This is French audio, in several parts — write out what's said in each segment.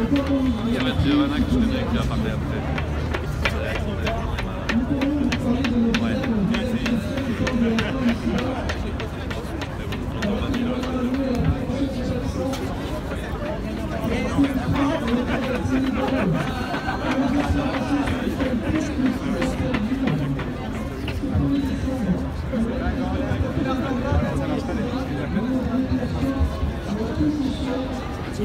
Il y a Mathieu Rana que je connais qui va parler après. Elle est trop bien leur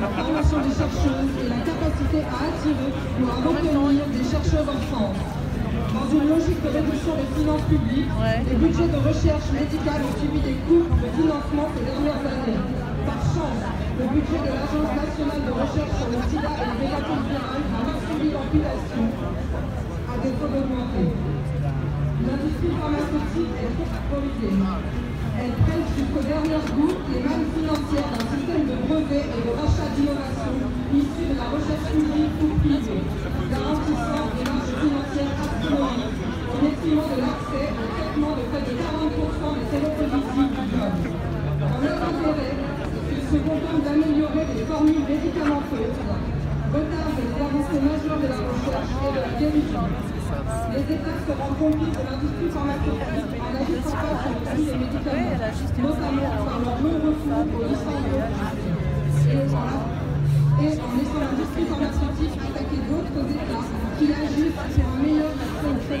la formation des chercheuses et la capacité à attirer ou à retenir des chercheurs en France. Dans une logique de réduction des finances publiques, les budgets de recherche médicale ont subi des coupes de financement ces dernières années. Par chance, le budget de l'Agence nationale de recherche sur le sida et les hépatites virales n'a pas subi d'amputation, à défaut d'augmenter. L'industrie pharmaceutique est sectorisée. Elle prête jusqu'aux dernières gouttes les mannes financières d'un système de brevets et de rachat d'innovation issus de la recherche publique ou privée, garantissant des marges financières astronomiques au détriment de l'accès au traitement de près de 40% des séropositives du job. En leur intérêt, ils se contentent d'améliorer les formules avancées majeures de la recherche et de la guérison, les États seront complices de l'industrie pharmaceutique en agissant notamment par leur non-recours et, en laissant l'industrie pharmaceutique attaquer d'autres États qui agissent sur un meilleur accès